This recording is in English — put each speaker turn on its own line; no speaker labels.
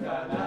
Sakala. Uh,